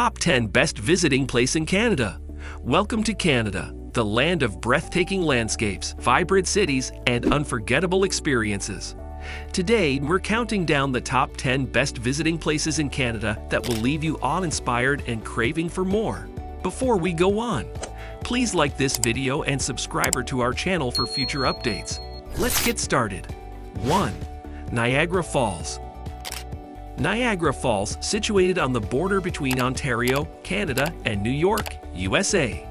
Top 10 Best Visiting Place in Canada. Welcome to Canada, the land of breathtaking landscapes, vibrant cities, and unforgettable experiences. Today, we're counting down the top 10 best visiting places in Canada that will leave you awe-inspired and craving for more. Before we go on, please like this video and subscribe to our channel for future updates. Let's get started. 1. Niagara Falls Niagara Falls, situated on the border between Ontario, Canada, and New York, USA.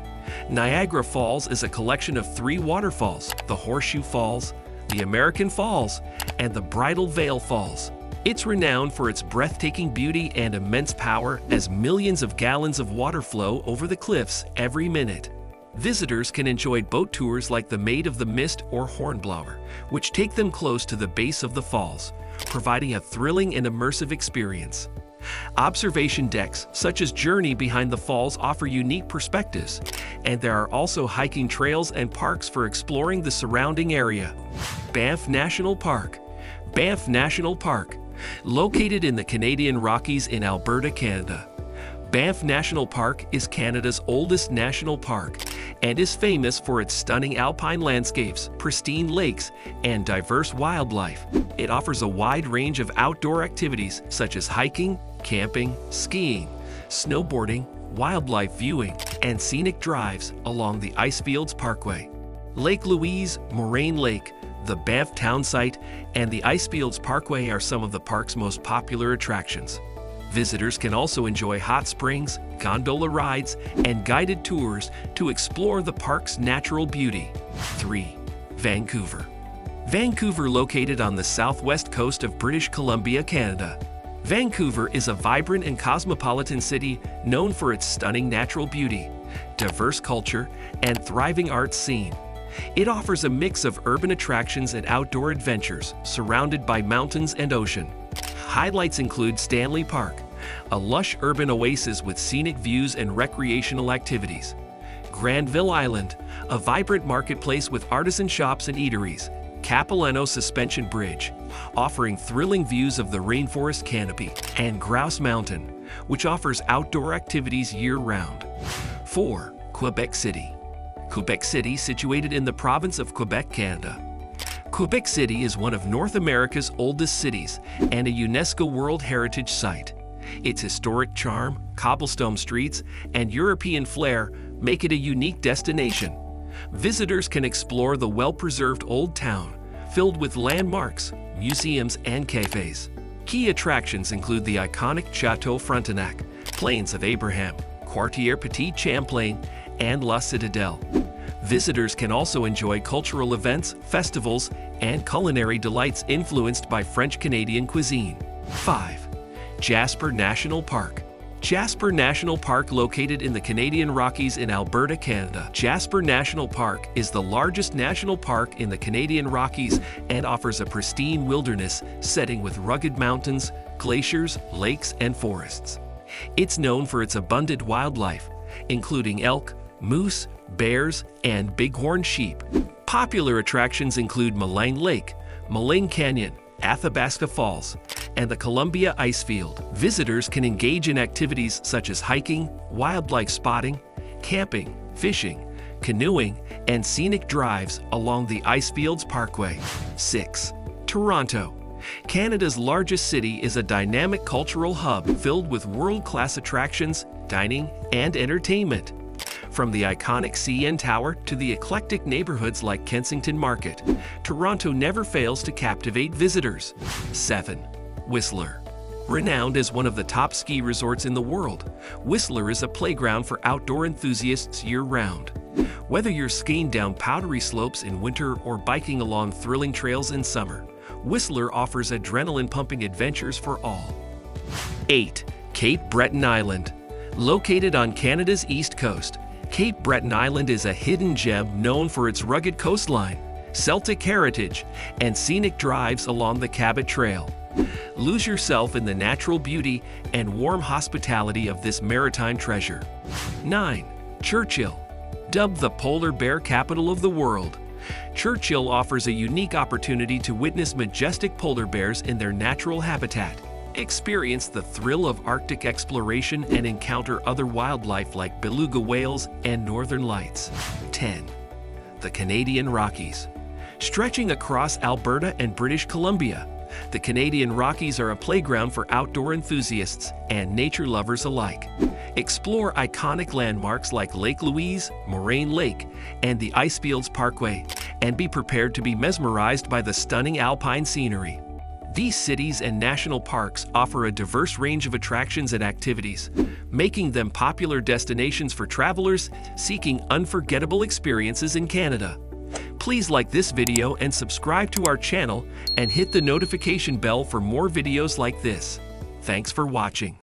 Niagara Falls is a collection of three waterfalls, the Horseshoe Falls, the American Falls, and the Bridal Veil Falls. It's renowned for its breathtaking beauty and immense power as millions of gallons of water flow over the cliffs every minute. Visitors can enjoy boat tours like the Maid of the Mist or Hornblower, which take them close to the base of the falls, providing a thrilling and immersive experience. Observation decks, such as Journey Behind the Falls, offer unique perspectives, and there are also hiking trails and parks for exploring the surrounding area. Banff National Park Banff National Park, located in the Canadian Rockies in Alberta, Canada. Banff National Park is Canada's oldest national park and is famous for its stunning alpine landscapes, pristine lakes, and diverse wildlife. It offers a wide range of outdoor activities such as hiking, camping, skiing, snowboarding, wildlife viewing, and scenic drives along the Icefields Parkway. Lake Louise, Moraine Lake, the Banff Townsite, and the Icefields Parkway are some of the park's most popular attractions. Visitors can also enjoy hot springs, gondola rides, and guided tours to explore the park's natural beauty. 3. Vancouver Vancouver located on the southwest coast of British Columbia, Canada. Vancouver is a vibrant and cosmopolitan city known for its stunning natural beauty, diverse culture, and thriving arts scene. It offers a mix of urban attractions and outdoor adventures surrounded by mountains and ocean. Highlights include Stanley Park, a lush urban oasis with scenic views and recreational activities. Granville Island, a vibrant marketplace with artisan shops and eateries. Capilano Suspension Bridge, offering thrilling views of the rainforest canopy. And Grouse Mountain, which offers outdoor activities year-round. 4. Quebec City Quebec City, situated in the province of Quebec, Canada, Quebec City is one of North America's oldest cities and a UNESCO World Heritage Site. Its historic charm, cobblestone streets, and European flair make it a unique destination. Visitors can explore the well-preserved old town, filled with landmarks, museums, and cafes. Key attractions include the iconic Chateau Frontenac, Plains of Abraham, Quartier Petit Champlain, and La Citadelle. Visitors can also enjoy cultural events, festivals, and culinary delights influenced by French-Canadian cuisine. 5. Jasper National Park Jasper National Park located in the Canadian Rockies in Alberta, Canada. Jasper National Park is the largest national park in the Canadian Rockies and offers a pristine wilderness setting with rugged mountains, glaciers, lakes, and forests. It's known for its abundant wildlife, including elk, moose, bears, and bighorn sheep. Popular attractions include Maligne Lake, Maligne Canyon, Athabasca Falls, and the Columbia Icefield. Visitors can engage in activities such as hiking, wildlife spotting, camping, fishing, canoeing, and scenic drives along the Icefields Parkway. 6. Toronto Canada's largest city is a dynamic cultural hub filled with world-class attractions, dining, and entertainment. From the iconic CN Tower to the eclectic neighborhoods like Kensington Market, Toronto never fails to captivate visitors. 7. Whistler Renowned as one of the top ski resorts in the world, Whistler is a playground for outdoor enthusiasts year-round. Whether you're skiing down powdery slopes in winter or biking along thrilling trails in summer, Whistler offers adrenaline-pumping adventures for all. 8. Cape Breton Island Located on Canada's east coast, Cape Breton Island is a hidden gem known for its rugged coastline, Celtic heritage, and scenic drives along the Cabot Trail. Lose yourself in the natural beauty and warm hospitality of this maritime treasure. 9. Churchill Dubbed the polar bear capital of the world, Churchill offers a unique opportunity to witness majestic polar bears in their natural habitat. Experience the thrill of Arctic exploration and encounter other wildlife like beluga whales and northern lights. 10. The Canadian Rockies. Stretching across Alberta and British Columbia, the Canadian Rockies are a playground for outdoor enthusiasts and nature lovers alike. Explore iconic landmarks like Lake Louise, Moraine Lake, and the Icefields Parkway, and be prepared to be mesmerized by the stunning alpine scenery. These cities and national parks offer a diverse range of attractions and activities, making them popular destinations for travelers seeking unforgettable experiences in Canada. Please like this video and subscribe to our channel and hit the notification bell for more videos like this. Thanks for watching.